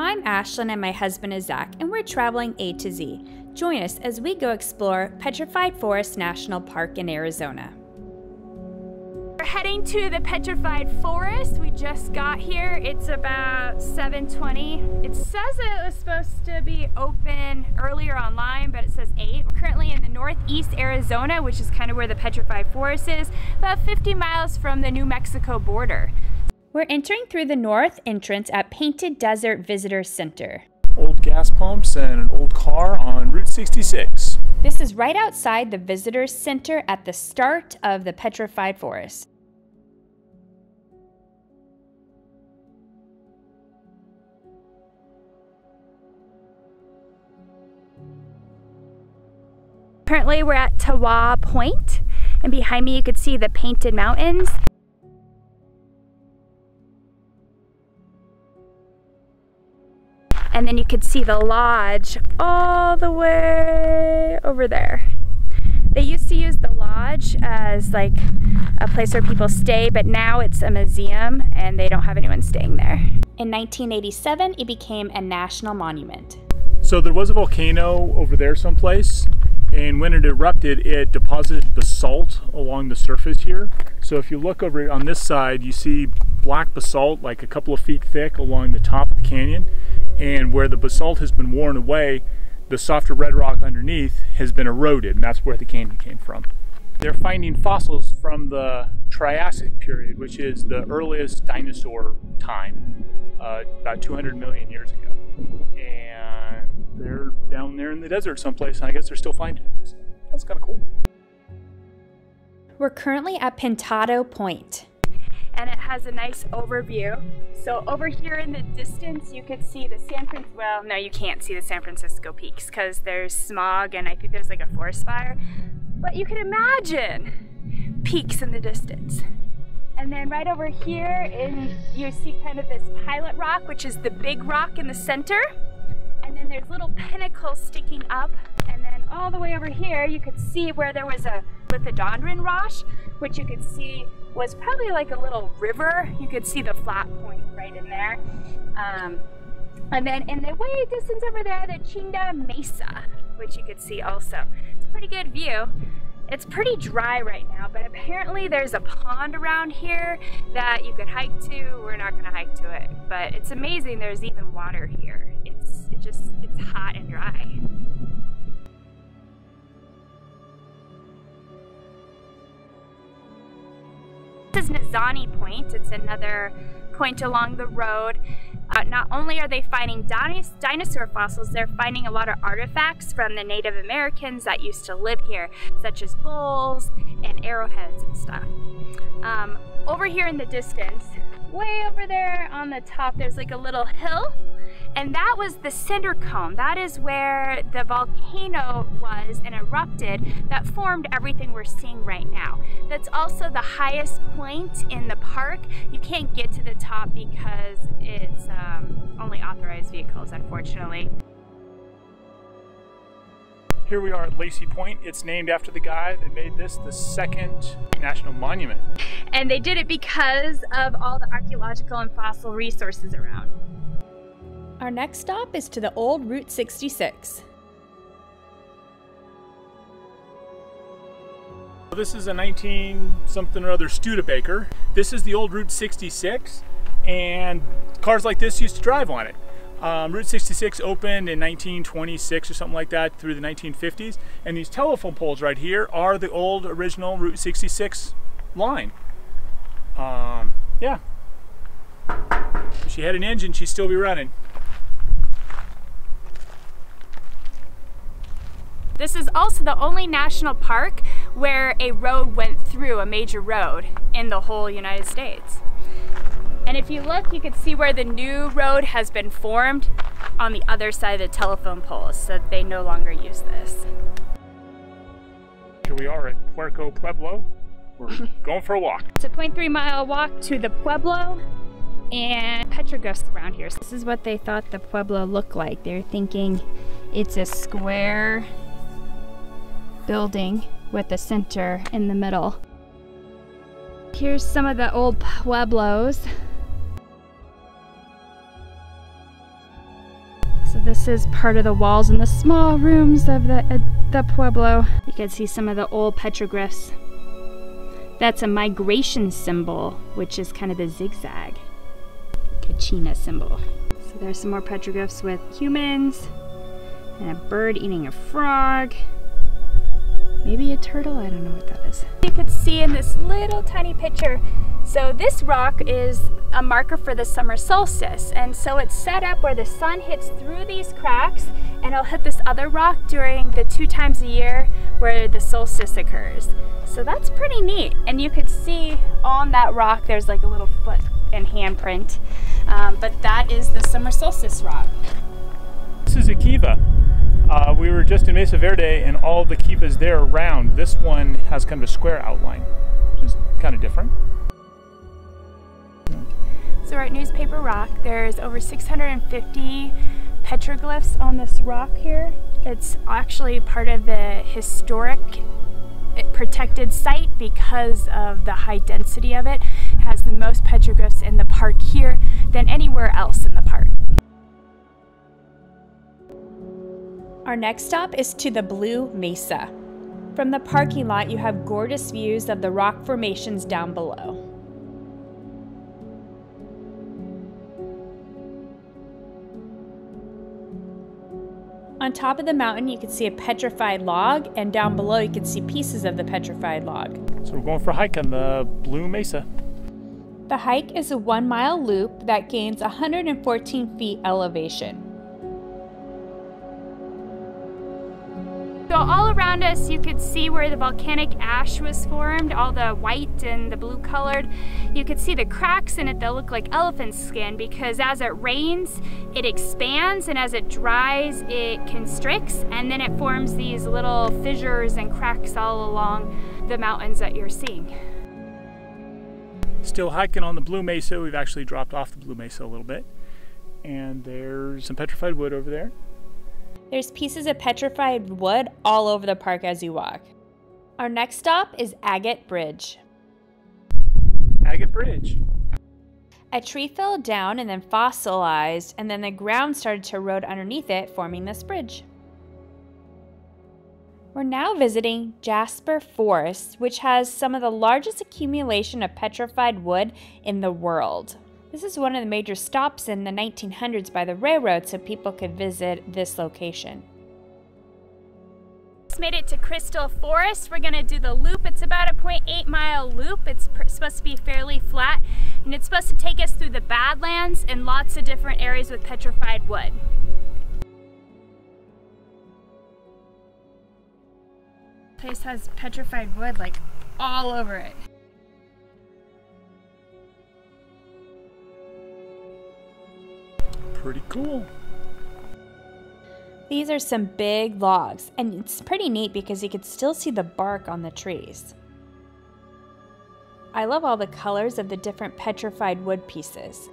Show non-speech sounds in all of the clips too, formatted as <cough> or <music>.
I'm Ashlyn and my husband is Zach, and we're traveling A to Z. Join us as we go explore Petrified Forest National Park in Arizona. We're heading to the Petrified Forest. We just got here. It's about 7.20. It says it was supposed to be open earlier online, but it says 8. We're currently in the northeast Arizona, which is kind of where the Petrified Forest is, about 50 miles from the New Mexico border. We're entering through the north entrance at Painted Desert Visitor Center. Old gas pumps and an old car on Route 66. This is right outside the visitor Center at the start of the Petrified Forest. Currently we're at Tawa Point and behind me you could see the Painted Mountains. And then you could see the lodge all the way over there. They used to use the lodge as like a place where people stay, but now it's a museum and they don't have anyone staying there. In 1987, it became a national monument. So there was a volcano over there someplace, and when it erupted, it deposited basalt along the surface here. So if you look over on this side, you see black basalt like a couple of feet thick along the top of the canyon and where the basalt has been worn away, the softer red rock underneath has been eroded, and that's where the canyon came from. They're finding fossils from the Triassic period, which is the earliest dinosaur time, uh, about 200 million years ago. And they're down there in the desert someplace, and I guess they're still finding them. So that's kind of cool. We're currently at Pintado Point and it has a nice overview. So over here in the distance, you could see the San Francisco, well, no, you can't see the San Francisco peaks because there's smog and I think there's like a forest fire. But you can imagine peaks in the distance. And then right over here, in, you see kind of this pilot rock, which is the big rock in the center. And then there's little pinnacles sticking up. And then all the way over here, you could see where there was a lithodendron roche, which you could see was probably like a little river. You could see the flat point right in there. Um, and then in the way distance over there, the Chinde Mesa, which you could see also. It's a pretty good view. It's pretty dry right now, but apparently there's a pond around here that you could hike to. We're not gonna hike to it, but it's amazing there's even water here. It's it just, it's hot and dry. This is Nizhoni Point. It's another point along the road. Uh, not only are they finding dinosaur fossils, they're finding a lot of artifacts from the Native Americans that used to live here, such as bulls and arrowheads and stuff. Um, over here in the distance, way over there on the top, there's like a little hill and that was the cinder cone. That is where the volcano was and erupted that formed everything we're seeing right now. That's also the highest point in the park. You can't get to the top because it's um, only authorized vehicles, unfortunately. Here we are at Lacy Point. It's named after the guy that made this the second national monument. And they did it because of all the archaeological and fossil resources around. Our next stop is to the old Route 66. This is a 19 something or other Studebaker. This is the old Route 66 and cars like this used to drive on it. Um, Route 66 opened in 1926 or something like that through the 1950s and these telephone poles right here are the old original Route 66 line. Um, yeah. If she had an engine, she'd still be running. This is also the only national park where a road went through, a major road, in the whole United States. And if you look, you can see where the new road has been formed on the other side of the telephone poles, so they no longer use this. Here we are at Puerco Pueblo. We're <laughs> going for a walk. It's a 0.3 mile walk to the Pueblo and Petroglyphs around here. So this is what they thought the Pueblo looked like. They're thinking it's a square building with a center in the middle. Here's some of the old pueblos. So this is part of the walls and the small rooms of the, uh, the Pueblo. You can see some of the old petroglyphs. That's a migration symbol, which is kind of the zigzag Kachina symbol. So there's some more petroglyphs with humans and a bird eating a frog. Maybe a turtle, I don't know what that is. You could see in this little tiny picture, so this rock is a marker for the summer solstice. And so it's set up where the sun hits through these cracks and it'll hit this other rock during the two times a year where the solstice occurs. So that's pretty neat. And you could see on that rock, there's like a little foot and handprint. Um, but that is the summer solstice rock. This is a kiva. Uh, we were just in Mesa Verde and all the kivas there are round. This one has kind of a square outline, which is kind of different. So we're at Newspaper Rock. There's over 650 petroglyphs on this rock here. It's actually part of the historic eh, protected site because of the high density of it. It has the most petroglyphs in the park here than anywhere else in the park. Our next stop is to the Blue Mesa. From the parking lot, you have gorgeous views of the rock formations down below. On top of the mountain, you can see a petrified log, and down below, you can see pieces of the petrified log. So we're going for a hike on the Blue Mesa. The hike is a one mile loop that gains 114 feet elevation. So all around us you could see where the volcanic ash was formed, all the white and the blue colored. You could see the cracks in it that look like elephant skin because as it rains it expands and as it dries it constricts and then it forms these little fissures and cracks all along the mountains that you're seeing. Still hiking on the Blue Mesa. We've actually dropped off the Blue Mesa a little bit. And there's some petrified wood over there. There's pieces of petrified wood all over the park as you walk. Our next stop is Agate Bridge. Agate Bridge. A tree fell down and then fossilized, and then the ground started to erode underneath it, forming this bridge. We're now visiting Jasper Forest, which has some of the largest accumulation of petrified wood in the world. This is one of the major stops in the 1900s by the railroad so people could visit this location. Just made it to Crystal Forest. We're gonna do the loop. It's about a 0.8 mile loop. It's supposed to be fairly flat and it's supposed to take us through the Badlands and lots of different areas with petrified wood. Place has petrified wood like all over it. Pretty cool. These are some big logs, and it's pretty neat because you can still see the bark on the trees. I love all the colors of the different petrified wood pieces.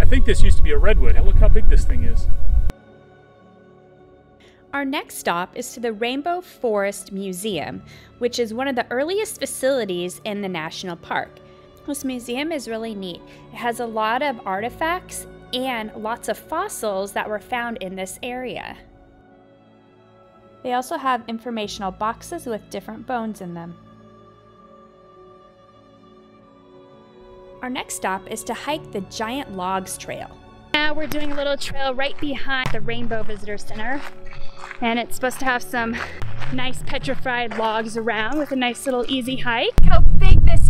I think this used to be a redwood. Look how big this thing is. Our next stop is to the Rainbow Forest Museum, which is one of the earliest facilities in the national park. This museum is really neat. It has a lot of artifacts and lots of fossils that were found in this area. They also have informational boxes with different bones in them. Our next stop is to hike the Giant Logs Trail. Now we're doing a little trail right behind the Rainbow Visitor Center. And it's supposed to have some nice petrified logs around with a nice little easy hike. How big this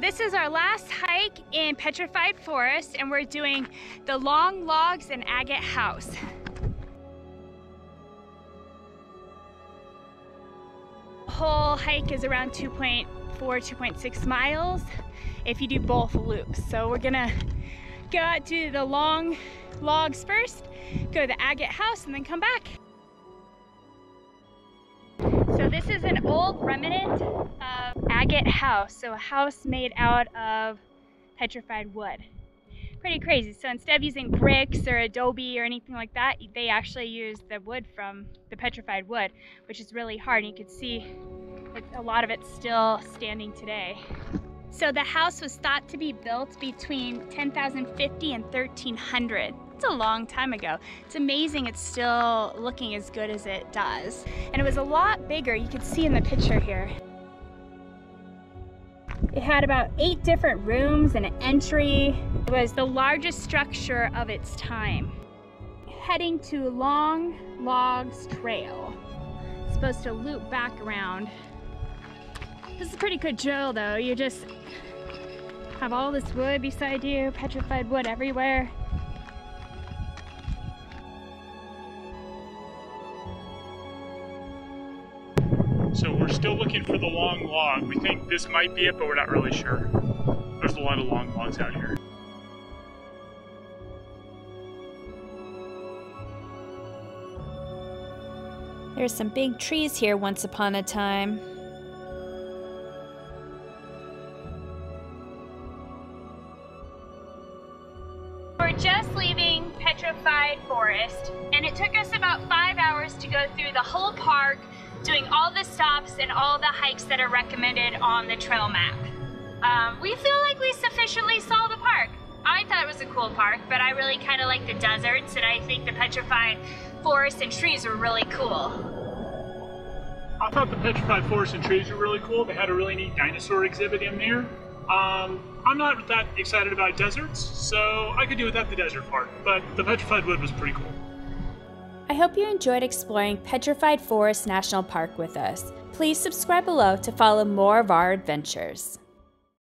This is our last hike in Petrified Forest and we're doing the Long Logs and Agate House. The whole hike is around 2.4, 2.6 miles if you do both loops. So we're gonna go out to the Long logs first, go to the agate house, and then come back. So this is an old remnant agate house. So a house made out of petrified wood. Pretty crazy. So instead of using bricks or adobe or anything like that, they actually use the wood from the petrified wood, which is really hard. And you can see a lot of it's still standing today. So the house was thought to be built between 10,050 and 1300. It's a long time ago. It's amazing it's still looking as good as it does. And it was a lot bigger, you can see in the picture here. It had about eight different rooms and an entry. It was the largest structure of its time. Heading to Long Logs Trail. It's supposed to loop back around. This is a pretty good trail though. You just have all this wood beside you, petrified wood everywhere. So we're still looking for the long log. We think this might be it, but we're not really sure. There's a lot of long logs out here. There's some big trees here once upon a time. We're just leaving Petrified Forest, and it took us about five hours to go through the whole park, doing all the stops and all the hikes that are recommended on the trail map. Um, we feel like we sufficiently saw the park. I thought it was a cool park, but I really kind of like the deserts, and I think the petrified forest and trees were really cool. I thought the petrified forest and trees were really cool. They had a really neat dinosaur exhibit in there. Um, I'm not that excited about deserts, so I could do without the desert part, but the petrified wood was pretty cool. I hope you enjoyed exploring Petrified Forest National Park with us. Please subscribe below to follow more of our adventures.